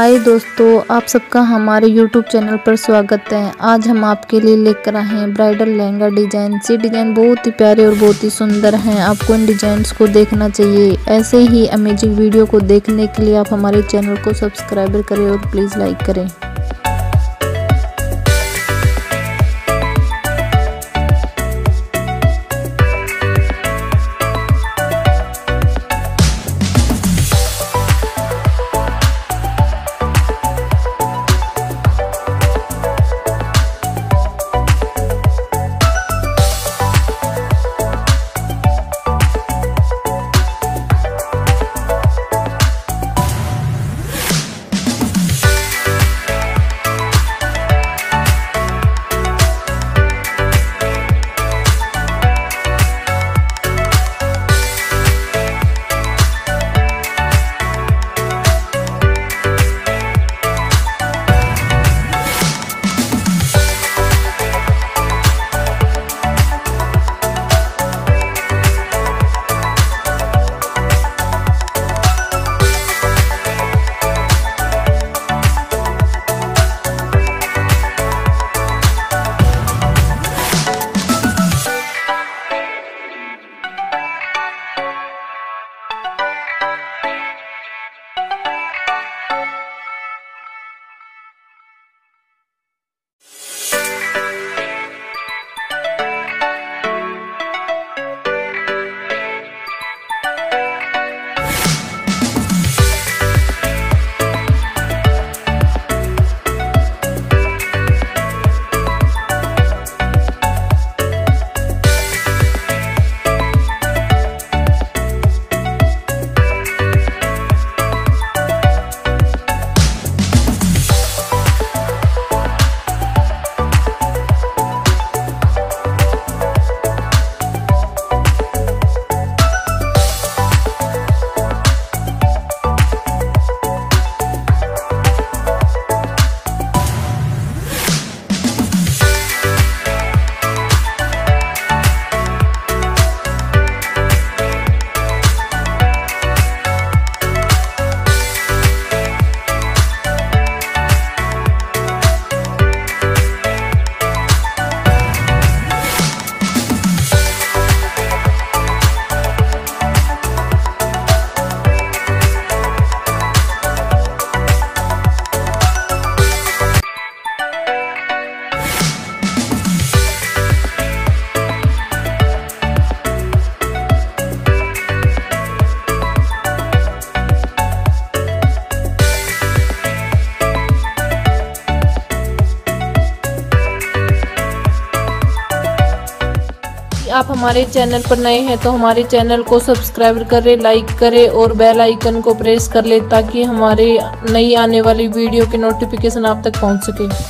हाय दोस्तों, आप सबका हमारे यूट्यूब चैनल पर स्वागत है। आज हम आपके लिए लेकर आए हैं ब्राइडल लहंगा डिज़ाइन। ये डिज़ाइन बहुत ही प्यारे और बहुत ही सुंदर हैं। आपको इन डिजाइंस को देखना चाहिए। ऐसे ही अमेजिंग वीडियो को देखने के लिए आप हमारे चैनल को सब्सक्राइब करें और प्लीज़ लाइक करें। आप हमारे चैनल पर नए हैं तो हमारे चैनल को सब्सक्राइब करें, लाइक करें और बेल आइकन को प्रेस कर लें, ताकि हमारे नई आने वाली वीडियो के नोटिफिकेशन आप तक पहुँच सके।